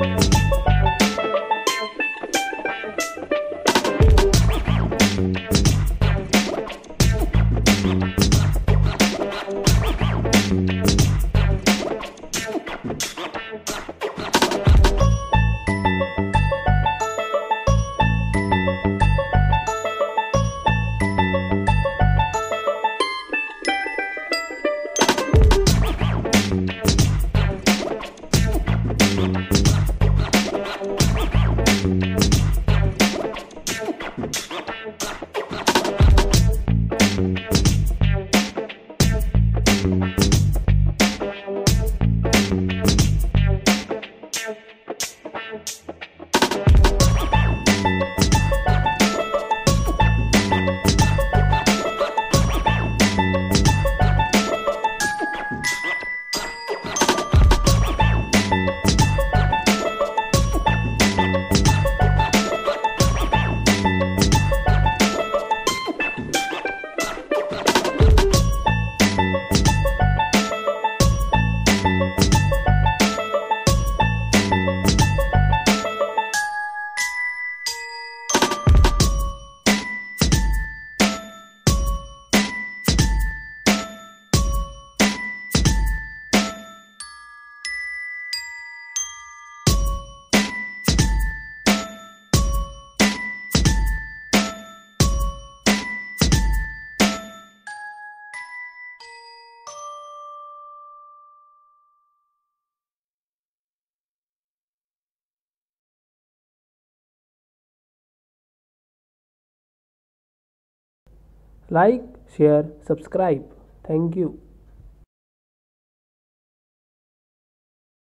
Thank like share subscribe. Thank you